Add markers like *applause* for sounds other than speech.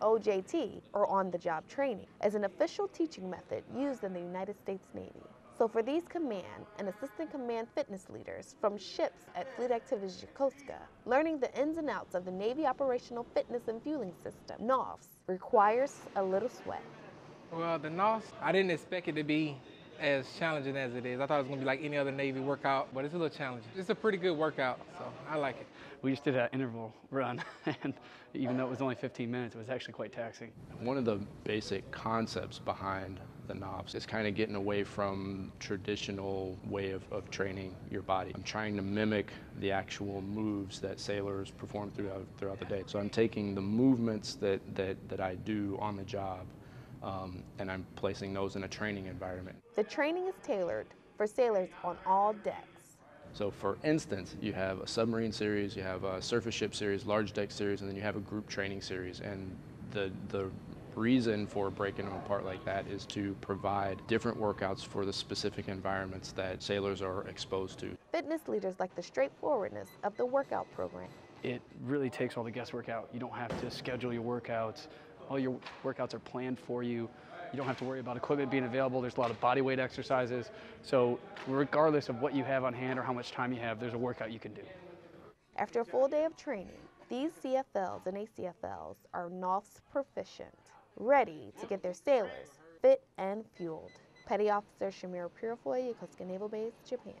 OJT, or on-the-job training, is an official teaching method used in the United States Navy. So for these command and assistant command fitness leaders from ships at Fleet Activities Yokosuka, learning the ins and outs of the Navy Operational Fitness and Fueling System, NOFFS, requires a little sweat. Well, the NOFFS, I didn't expect it to be as challenging as it is. I thought it was gonna be like any other Navy workout, but it's a little challenging. It's a pretty good workout, so I like it. We just did an interval run, *laughs* and even though it was only 15 minutes, it was actually quite taxing. One of the basic concepts behind the NOFFS is kind of getting away from traditional way of, of training your body. I'm trying to mimic the actual moves that sailors perform throughout, throughout the day. So I'm taking the movements that, that, that I do on the job um, and I'm placing those in a training environment. The training is tailored for sailors on all decks. So for instance, you have a submarine series, you have a surface ship series, large deck series, and then you have a group training series. And the, the reason for breaking them apart like that is to provide different workouts for the specific environments that sailors are exposed to. Fitness leaders like the straightforwardness of the workout program. It really takes all the guesswork out. You don't have to schedule your workouts. All your workouts are planned for you. You don't have to worry about equipment being available. There's a lot of body weight exercises. So regardless of what you have on hand or how much time you have, there's a workout you can do. After a full day of training, these CFLs and ACFLs are NOFFS proficient, ready to get their sailors fit and fueled. Petty Officer Shamira Purifoy, Yokosuka Naval Base, Japan.